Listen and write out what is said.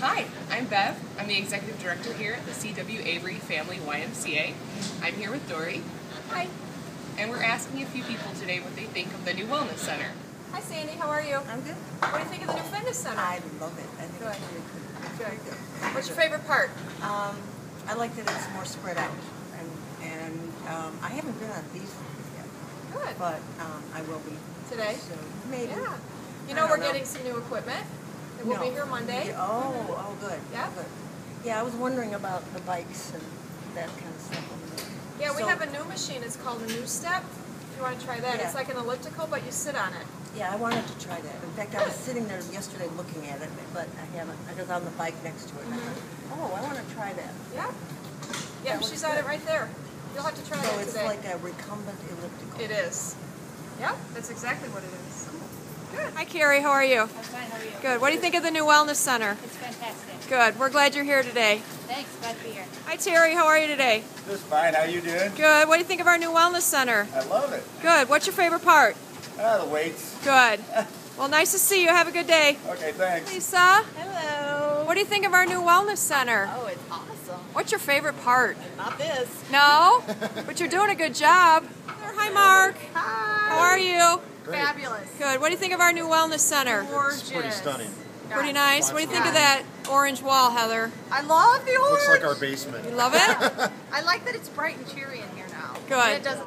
Hi, I'm Bev. I'm the executive director here at the C.W. Avery Family YMCA. I'm here with Dory. Hi. And we're asking a few people today what they think of the new wellness center. Hi Sandy, how are you? I'm good. What do you think of the new fitness center? I love it. I think Good. it's really good. Very good. What's your favorite part? Um, I like that it's more spread out, and and um, I haven't been on these yet, Good. but um, I will be Today? soon. Maybe. Yeah. You know we're know. getting some new equipment. It will No. be here Monday. Oh, oh, good. Yeah. Good. Yeah, I was wondering about the bikes and that kind of stuff. Yeah, we So- have a new machine. It's called a NuStep. If you want to try that, Yeah. it's like an elliptical, but you sit on it. Yeah, I wanted to try that. In fact, I was sitting there yesterday looking at it, but I haven't. I was on the bike next to it. I thought, mm-hmm. oh, I want to try that. Yeah. Yeah, That she's on it right there. You'll have to try So that it's like a recumbent elliptical. It is. Yeah, that's exactly what it is. Good. Hi Carrie, how are you? I'm fine, how are you? Good. What do you think of the new wellness center? It's fantastic. Good. We're glad you're here today. Thanks, glad to be here. Hi Terry, how are you today? Just fine. How you doing? Good. What do you think of our new wellness center? I love it. Good. What's your favorite part? Ah, the weights. Good. Well, nice to see you. Have a good day. Okay, thanks. Lisa, Hello. what do you think of our new wellness center? Oh, it's awesome. What's your favorite part? Not this. No? But you're doing a good job. Hi, Mark. Hi. How are you? Fabulous. Good. What do you think of our new wellness center? Gorgeous. pretty stunning. Pretty nice. What do you think of that orange wall, Heather? I love the orange. Looks like our basement. You love it? I like that it's bright and cheery in here now. Good. And it doesn't